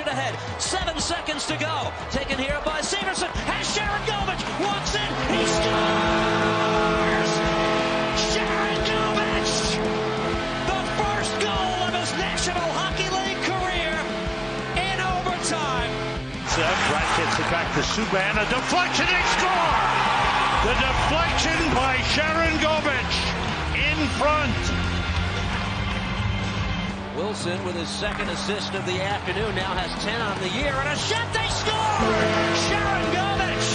ahead. Seven seconds to go. Taken here by Severson. Has Sharangovich. Walks in. He scores! Sharangovich! The first goal of his National Hockey League career in overtime. Seth Brett gets it back to Subban. A deflection. They score! The deflection by Sharangovich in front. Wilson with his second assist of the afternoon now has 10 on the year and a shot they score! Sharangovich!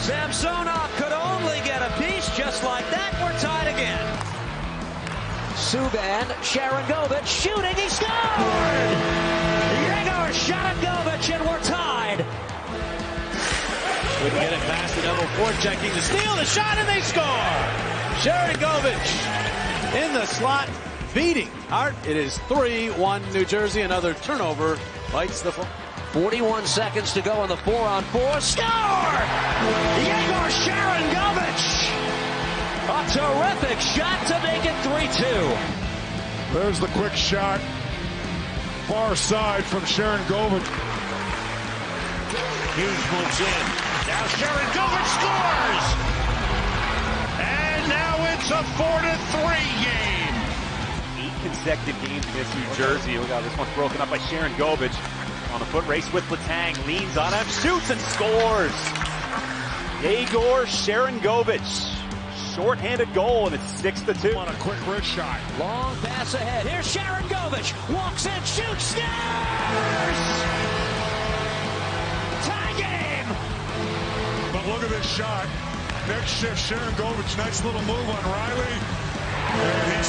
Samsonov could only get a piece just like that. We're tied again. Subban, Sharangovich shooting, he scored! Yegor Sharangovich and we're tied. Couldn't get it past the double four checking to steal the shot and they score! Sharangovich in the slot beating Hart. It is 3-1 New Jersey. Another turnover bites the 41 seconds to go on the four on four. Score! Yegor Sharangovich! A terrific shot to make it 3-2. There's the quick shot. Far side from Sharangovich. Hughes moves in. Now Sharangovich scores! And now it's a 4-3 game. Consecutive games against New Jersey. Look how this one's broken up by Sharangovich. On the foot race with Letang. Leans on him, shoots and scores. Yegor Sharangovich. Short-handed goal, and it's 6 to 2. On a quick wrist shot. Long pass ahead. Here's Sharangovich. Walks in, shoots, scores! Tie game! But look at this shot. Next shift, Sharangovich. Nice little move on Riley. And he